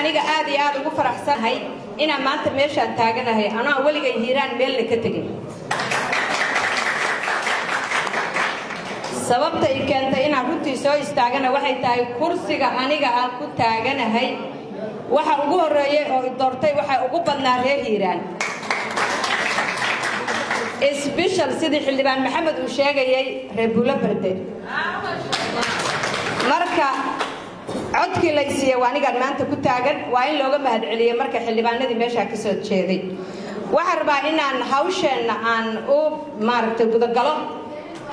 aniga aad iyo aad ugu faraxsanahay inaan maanta meeshaan taaganahay. Anaa weligay hiiraan meelna ka tegin. Sababta i keentay inaan runtii soo istaagana waxay tahay kursiga aniga aan ku taaganahay. Waxa ugu horreeyey oo i doortay waxaa ugu badnaa reer hiiraan. Sbeshal sidii xildhibaan maxamed uu sheegayay reer buulo berde. Marka codkii lay siiye waa anigaan maanta ku taagan waa in looga mahadceliyey marka xildhibaanadii meeshaa ka soo jeeday. Waxaan rabaa inaan hawsheenna aan u maaragtay gudagalo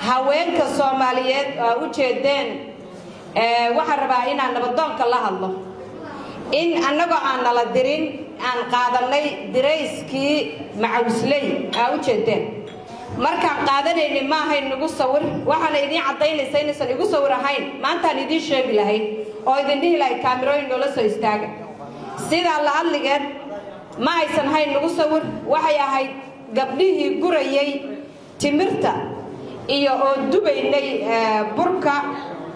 haweenka soomaaliyeed oo u jeedeen. Waxaan rabaa inaan nabadoonka la hadlo. In annagoo aan nala dirin aan qaadanay dirayskii macawisley aa u jeedeen. Markaan qaadanayni ma ahayn nagu sawir. Waxaana idiin caddaynaysa inaysan igu sawir ahayn. Maantaan idiin sheegi lahayd oo idin dhihi lahayd kaamirooyin noola soo istaaga sidaa la hadligeed ma aysan hayn nagu sawir. Waxay ahayd gabdhihii gurayay timirta iyo oo dubaynay burka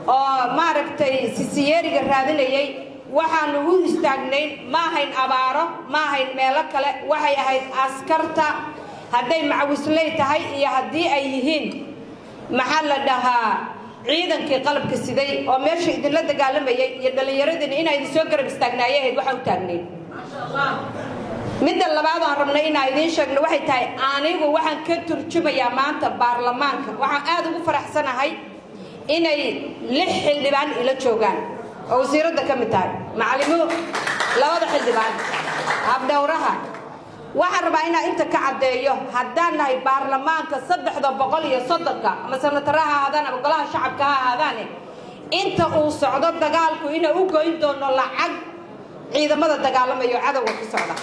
oo maaragtay sisiyeeriga raadinayay. Waxaanu u istaagnayn ma ahayn abaaro ma ahayn meelo kale. Waxay ahayd askarta. Hadday macawisley tahay iyo haddii ay yihiin maxaa la dhahaa ciidankii qalabka siday oo meesha idinla dagaalamayay iyo dhallinyaradiina inaa idin soo garab istaagnaayay ahayd waxaa u taagnayn. Midda labaad aan rabnay inaa idiin sheegno waxay tahay anigu waxaan ka turjumayaa maanta baarlamaanka. Waxaan aad ugu faraxsanahay inay lix xildhibaan ila joogaan. Oo wasiiradda ka mid tahay macalimo labada xildhibaan habdhowraha waxaan rabaa inaan inta ka caddeeyo haddaan nahay baarlamaanka saddexda boqol iyo soddonka ama sanatara ha ahaadaan ama golaha shacabka ha ahaadaane inta uu socdo dagaalku inaan u goyn doono lacag ciidamada dagaalamayo cadowga ku socda.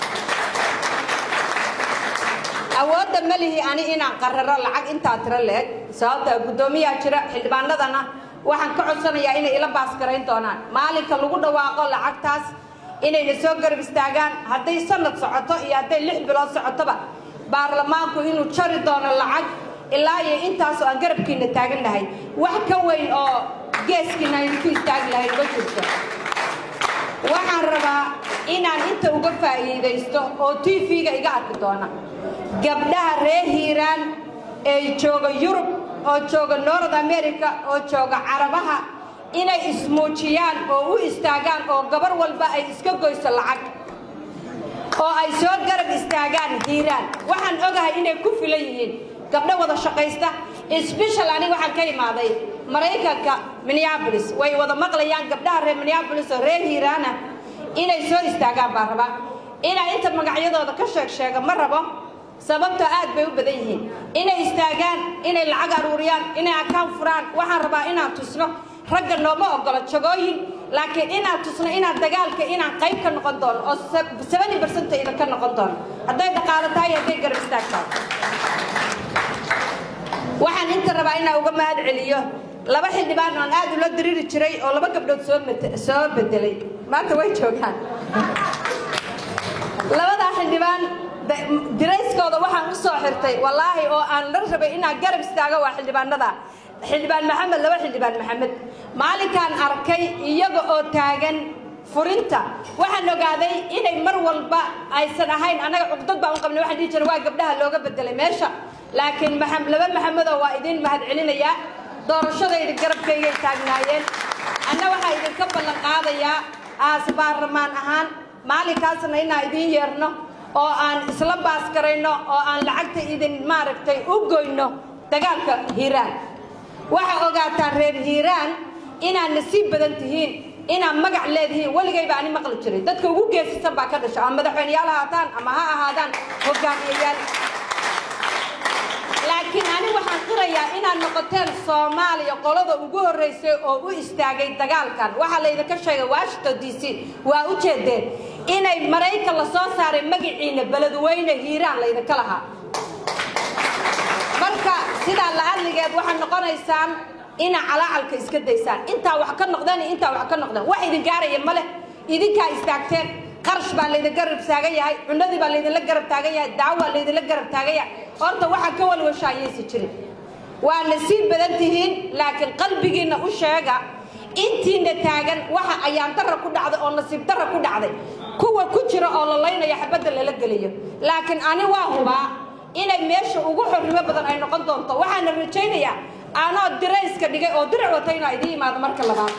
Awoodda ma lihi ani inaan qararo lacag intaa tiro leeg sababta guddoomiyaa jira xildhibaanadana waxaan ka codsanayaa inay ila baasgarayn doonaan. Maalinka lagu dhawaaqo lacagtaas inayna soo garab istaagaan. Hadday sanad socoto iyo hadday lix bilood socotoba baarlamaanku inuu jari doono lacag ilaa iyo intaasoo aan garabkiina taagan lahay wax ka weyn oo geeskiina aynu ku istaagi lahayn ma jirto. Waxaan rabaa inaan inta uga faa'iidaysto oo t v-ga iga arki doona. Gabdhaha reer hiiraan ee jooga yurub oo jooga north america oo jooga carabaha inay ismuujiyaan oo u istaagaan oo gabar walba ay iska goyso lacag. Oo ay soo garab istaagaan hiiraan waxaan ogahay inay ku filan yihiin. Gabdho wada shaqaysta. Sbeshal aniga waxaan ka imaaday maraykanka minneabolis way wada maqlayaan gabdhaha reer minneabolis oo reer hiiraana inay soo istaagaan baan rabaa. Inaa inta magacyadooda ka sheeg sheega ma rabo. Sababtoo aad bay u badan yihiin. Inay istaagaan inay lacag aruuriyaan inay akaan furaan. Waxaan rabaa inaan tusno ragga nooma ogolo jagooyin laakiin inaan tusno inaan dagaalka inaan qayb ka noqon doono oo sabani barsanta ida ka noqon doono hadday dhaqaalo tahay hadday garab istaag waxaan inta rabaa inaan uga mahad celiyo. Laba xildhibaan oon aad ula diriiri jiray oo laba gabdhood soo bedelay maanta way joogaan. Labadaa xildhibaan dirayskooda waxaan u soo xirtay wallaahi oo aan la rabay inaan garab istaago waa xildhibaanada. Xildhibaan maxamed laba xildhibaan maxamed maalinkaan arkay iyaga oo taagan furinta. Waxaan ogaaday inay mar walba aysan ahayn annaga cugdad baan u qabnay waxaan dhihi jiray waa gabdhaha looga bedelay meesha. Laakiin laba maxamedoo waa idin mahad celinayaa doorashadayda garabkaygay taagnaayeen. Anna waxaa idinka ballan qaadayaa aas baarlamaan ahaan. Maalinkaasna inaan idiin yeerno oo aan isla baasgarayno oo aan lacagta idin maaragtay u goyno dagaalka hiiraan. Waxaa ogaataan reer hiiraan inaad nasiib badan tihiin inaad magac leedihiin weligayba ani maqli jiray. Dadka ugu geesisan baa ka dhasha ama madaxweyneyaal ahaataan ama ha ahaadaan hogaamiyayaal laakiin ani waxaan qirayaa inaad noqoteen soomaaliya qolada ugu horreysay oo u istaagay dagaalkan. Waxaa laydinka sheegay washington d c. Waa u jeedeen. Inay maraykan la saaray magaciina beledweyne hiiraan laydinka lahaa. Marka sidaa la adligeed waxaad noqonaysaan ina calaacalka iska daysaan. Intaa wax ka noqdeen intaa wax ka noqdeen wax idin gaaraya male idinkaa istaagteen. Qarash baa laydin garab taagan yahay. Cunadii baa laydinla garab taagan yahay. Daawaa laydinla garab taagan yahay. Horta waxaa ka walwashaayaysa jirin. Waa la sii badan tihiin laakiin qalbigiinna u sheega intiina taagan waxa ayaan darra ku dhacday oo nasiib darra ku dhacday. Kuwa ku jira oo la laynaya xabadda lala gelayo. Laakiin ani waa hubaa inay meesha ugu xorrimo badan ay noqon doonto. Waxaana rajaynayaa anoo dirayska dhigay oo dir watay inaa idin imaado marka labaad.